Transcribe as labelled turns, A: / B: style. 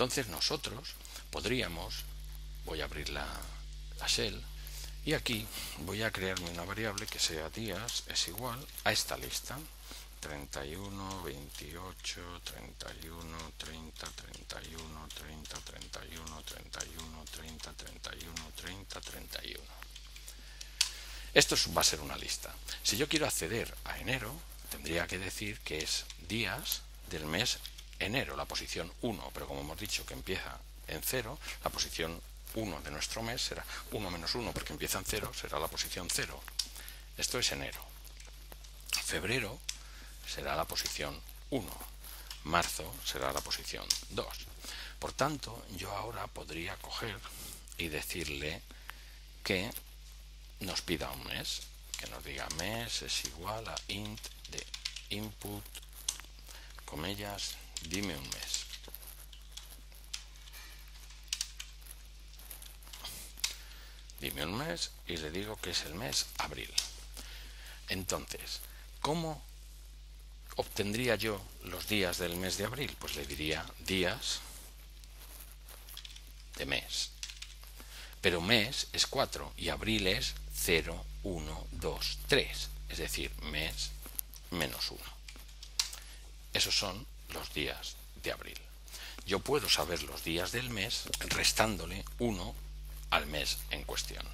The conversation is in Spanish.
A: Entonces nosotros podríamos, voy a abrir la, la shell, y aquí voy a crearme una variable que sea días es igual a esta lista. 31, 28, 31, 30, 31, 30, 31, 31, 30, 31, 30, 31. Esto va a ser una lista. Si yo quiero acceder a enero, tendría que decir que es días del mes enero, la posición 1, pero como hemos dicho que empieza en 0, la posición 1 de nuestro mes será 1 menos 1 porque empieza en 0, será la posición 0. Esto es enero. Febrero será la posición 1. Marzo será la posición 2. Por tanto, yo ahora podría coger y decirle que nos pida un mes, que nos diga mes es igual a int de input, comillas, dime un mes. Dime un mes y le digo que es el mes abril. Entonces, ¿cómo obtendría yo los días del mes de abril? Pues le diría días de mes. Pero mes es 4 y abril es 0, 1, 2, 3. Es decir, mes menos 1. Esos son los días de abril. Yo puedo saber los días del mes restándole 1 al mes en cuestión.